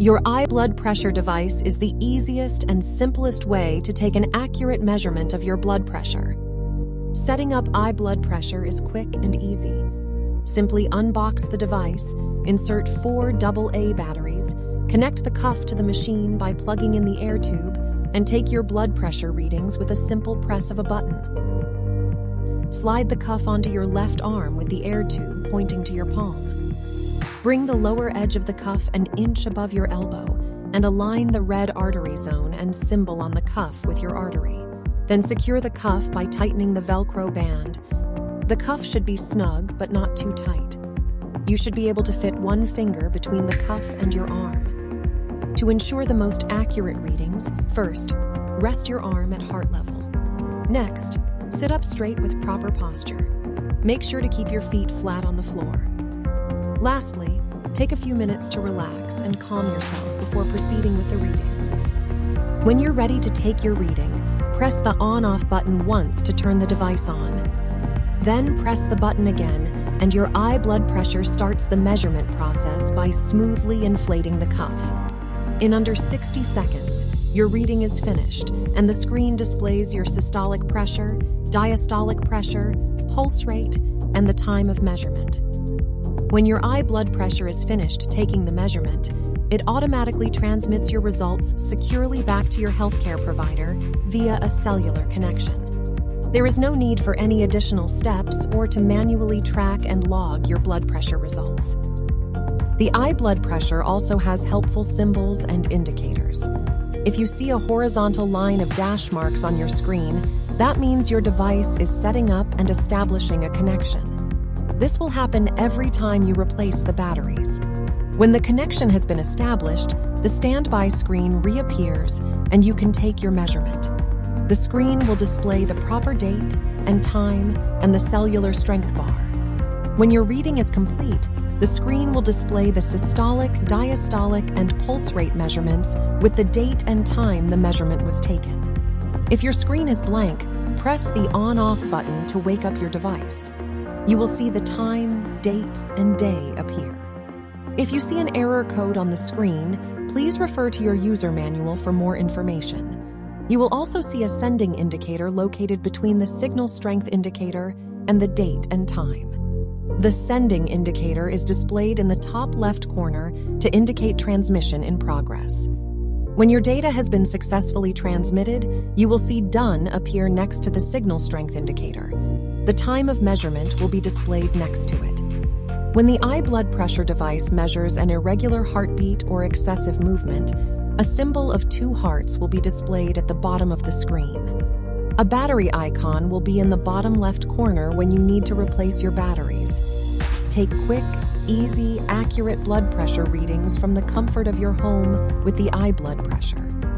Your iBloodPressure device is the easiest and simplest way to take an accurate measurement of your blood pressure. Setting up iBloodPressure is quick and easy. Simply unbox the device, insert four AA batteries, connect the cuff to the machine by plugging in the air tube, and take your blood pressure readings with a simple press of a button. Slide the cuff onto your left arm with the air tube pointing to your palm. Bring the lower edge of the cuff an inch above your elbow and align the red artery zone and symbol on the cuff with your artery. Then secure the cuff by tightening the Velcro band. The cuff should be snug but not too tight. You should be able to fit one finger between the cuff and your arm. To ensure the most accurate readings, first, rest your arm at heart level. Next, sit up straight with proper posture. Make sure to keep your feet flat on the floor. Lastly, take a few minutes to relax and calm yourself before proceeding with the reading. When you're ready to take your reading, press the on off button once to turn the device on. Then press the button again, and your iBloodPressure starts the measurement process by smoothly inflating the cuff. In under 60 seconds, your reading is finished, and the screen displays your systolic pressure, diastolic pressure, pulse rate, and the time of measurement. When your iBloodPressure is finished taking the measurement, it automatically transmits your results securely back to your healthcare provider via a cellular connection. There is no need for any additional steps or to manually track and log your blood pressure results. The iBloodPressure also has helpful symbols and indicators. If you see a horizontal line of dash marks on your screen, that means your device is setting up and establishing a connection. This will happen every time you replace the batteries. When the connection has been established, the standby screen reappears and you can take your measurement. The screen will display the proper date and time and the cellular strength bar. When your reading is complete, the screen will display the systolic, diastolic, and pulse rate measurements with the date and time the measurement was taken. If your screen is blank, press the on off button to wake up your device you will see the time, date, and day appear. If you see an error code on the screen, please refer to your user manual for more information. You will also see a sending indicator located between the signal strength indicator and the date and time. The sending indicator is displayed in the top left corner to indicate transmission in progress. When your data has been successfully transmitted, you will see Done appear next to the signal strength indicator. The time of measurement will be displayed next to it. When the iBloodPressure device measures an irregular heartbeat or excessive movement, a symbol of two hearts will be displayed at the bottom of the screen. A battery icon will be in the bottom left corner when you need to replace your batteries. Take quick, easy, accurate blood pressure readings from the comfort of your home with the iBloodPressure.